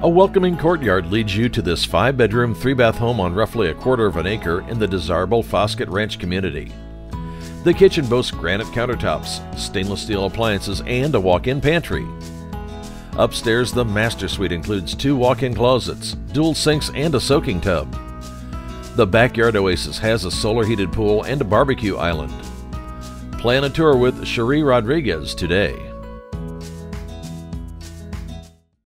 A welcoming courtyard leads you to this five bedroom, three bath home on roughly a quarter of an acre in the desirable Foskett Ranch community. The kitchen boasts granite countertops, stainless steel appliances, and a walk in pantry. Upstairs, the master suite includes two walk in closets, dual sinks, and a soaking tub. The backyard oasis has a solar heated pool and a barbecue island. Plan a tour with Sheree Rodriguez today.